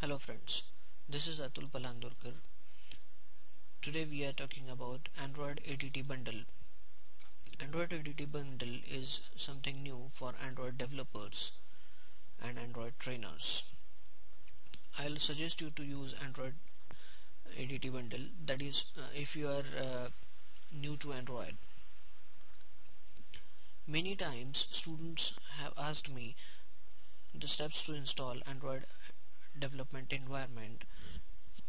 Hello friends, this is Aatul Palandurkar. Today we are talking about Android ADT bundle. Android ADT bundle is something new for Android developers and Android trainers. I'll suggest you to use Android ADT bundle that is uh, if you are uh, new to Android. Many times students have asked me the steps to install Android development environment.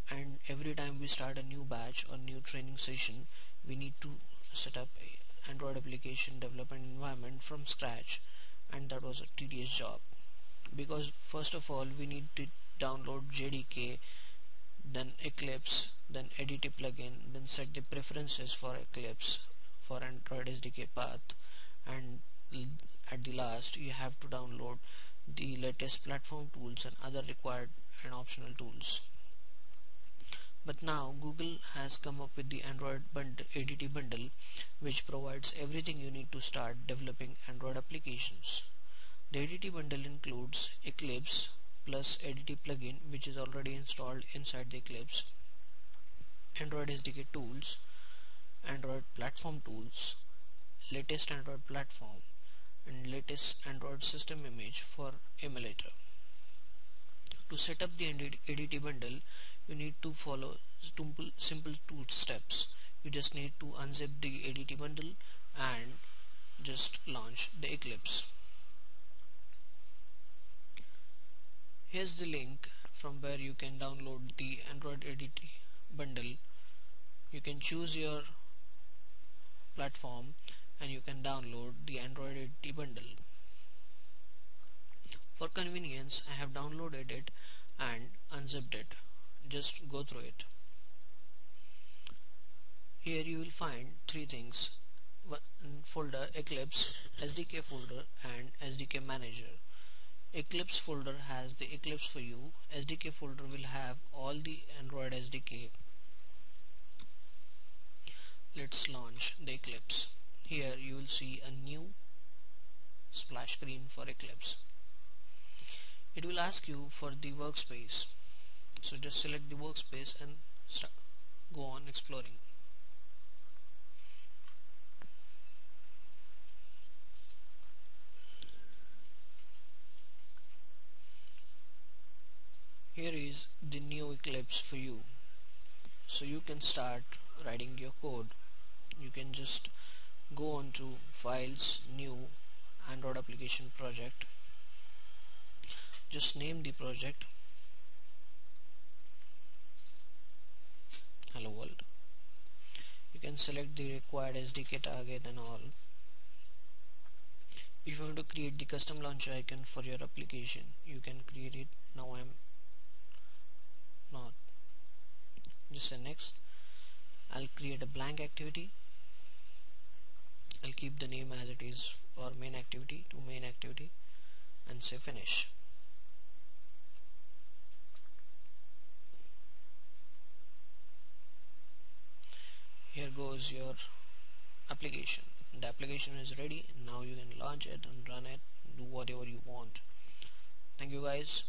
And every time we start a new batch or new training session we need to set up a Android application development environment from scratch. And that was a tedious job. Because first of all we need to download JDK then Eclipse then ADT plugin then set the preferences for Eclipse for Android SDK path. And at the last you have to download the latest platform tools and other required and optional tools. But now Google has come up with the Android bundle, ADT bundle which provides everything you need to start developing Android applications. The ADT bundle includes Eclipse plus ADT plugin which is already installed inside the Eclipse, Android SDK tools, Android platform tools, latest Android platform, and latest Android system image for emulator. To set up the ADT bundle, you need to follow simple, two steps. You just need to unzip the ADT bundle and just launch the Eclipse. Here's the link from where you can download the Android ADT bundle. You can choose your platform and you can download the Android ADT bundle. For convenience I have downloaded it and unzipped it. Just go through it. Here you will find three things one folder Eclipse, SDK folder and SDK manager. Eclipse folder has the Eclipse for you. SDK folder will have all the Android SDK. Let's launch the Eclipse here you will see a new splash screen for Eclipse it will ask you for the workspace. So just select the workspace and start, go on exploring. Here is the new Eclipse for you. So you can start writing your code. You can just go on to files new Android application project just name the project. Hello world. You can select the required SDK target and all. If you want to create the custom launcher icon for your application you can create it. Now I'm not. Just say next. I'll create a blank activity. I'll keep the name as it is for main activity to main activity and say finish here goes your application. The application is ready. Now you can launch it and run it. Do whatever you want. Thank you guys